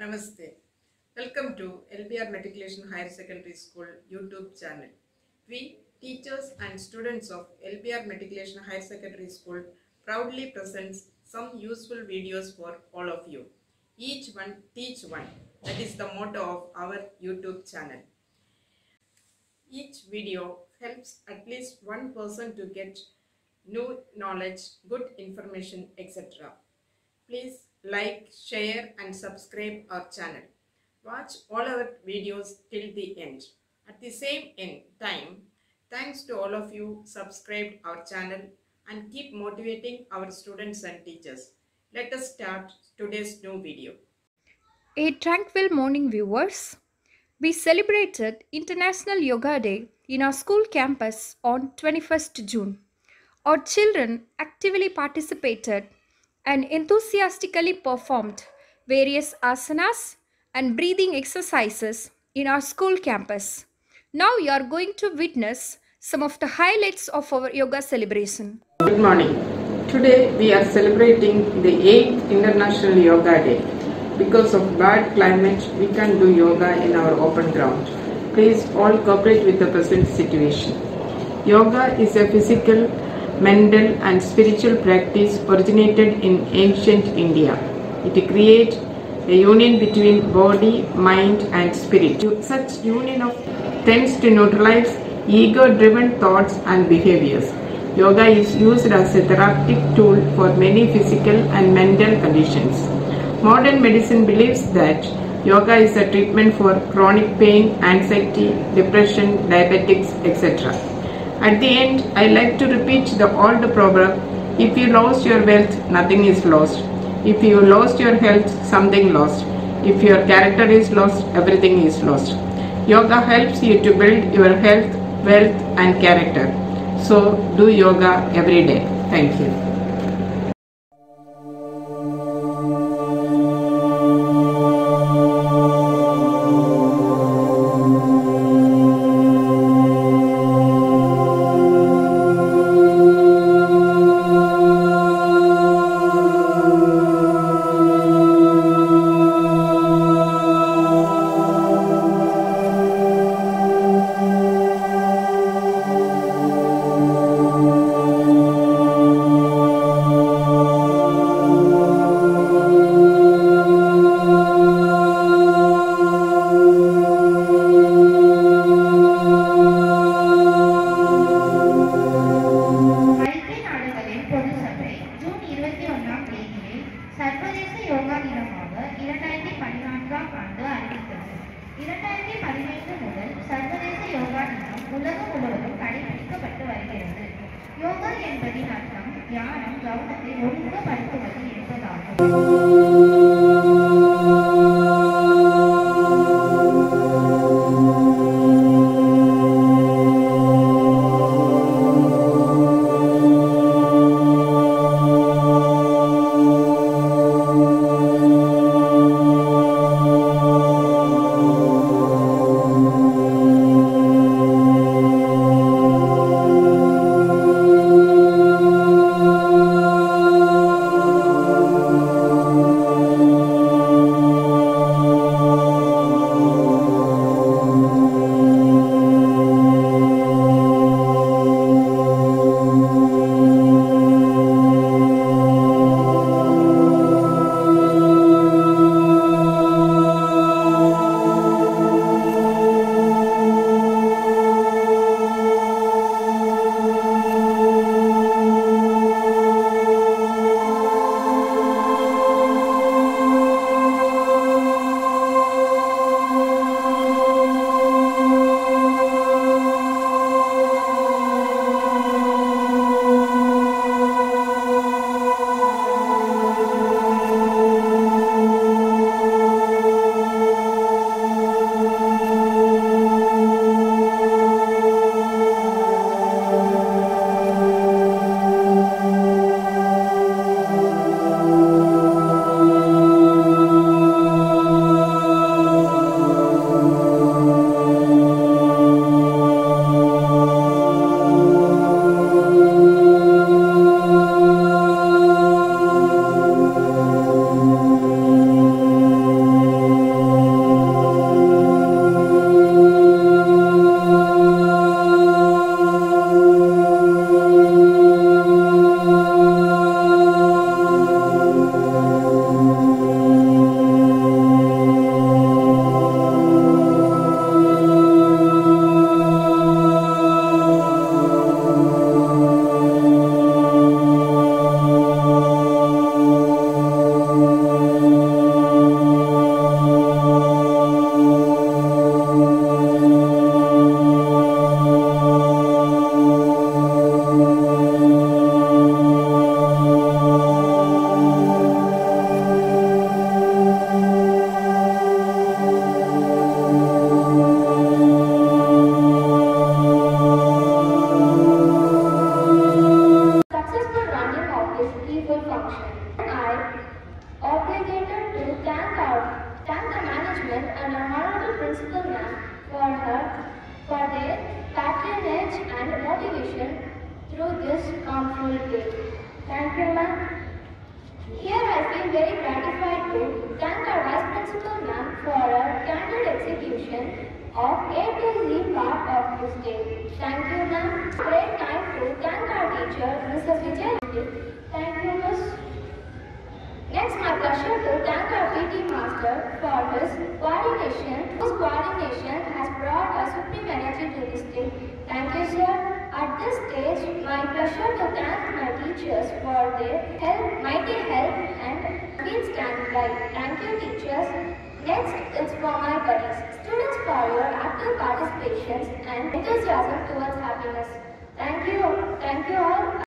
Namaste. Welcome to LBEAAR Matriculation Higher Secondary School YouTube channel. We, teachers and students of LBEAAR Matriculation Higher Secondary School, proudly presents some useful videos for all of you. Each one teach one. That is the motto of our YouTube channel. Each video helps at least one person to get new knowledge, good information, etc. Please like, share and subscribe our channel. Watch all our videos till the end. At the same end time, thanks to all of you subscribed our channel and keep motivating our students and teachers. Let us start today's new video. A tranquil morning, viewers. We celebrated International Yoga Day in our school campus on 21st June. Our children actively participated and enthusiastically performed various asanas and breathing exercises in our school campus. Now you are going to witness some of the highlights of our yoga celebration. Good morning. Today we are celebrating the 8th International Yoga Day. Because of bad climate, we can't do yoga in our open ground. Please all cooperate with the present situation. Yoga is a physical, mental and spiritual practice originated in ancient India. It creates a union between body, mind and spirit. Such union of tends to neutralize ego-driven thoughts and behaviors. Yoga is used as a therapeutic tool for many physical and mental conditions. Modern medicine believes that yoga is a treatment for chronic pain, anxiety, depression, diabetics, etc. At the end, I like to repeat the old proverb if you lost your wealth, nothing is lost. If you lost your health, something lost. If your character is lost, everything is lost. Yoga helps you to build your health, wealth, and character. So, do yoga every day. Thank you. உலகம் முழுவதும் கடைபிடிக்கப்பட்டு வருகிறது. யோகா என்பதின் அர்த்தம் தியானம் கவனத்தை ஒழுங்குபடுத்துவது என்பதாகும். Through this harmful day. Thank you, ma'am. Here I feel very gratified to thank our Vice Principal ma'am for her candid execution of A to Z part of this day. Thank you ma'am. Great time to thank our teacher, Mr. Vijay. Thank you miss. Next, my pleasure to thank our PT Master for his coordination. His coordination has brought a supreme energy to this day. Thank you, sir. At this stage, my pleasure to thank my teachers for their help, mighty help, and been stand by. Thank you, teachers. Next, it's for my buddies, students for your active participations and enthusiasm towards happiness. Thank you. Thank you all.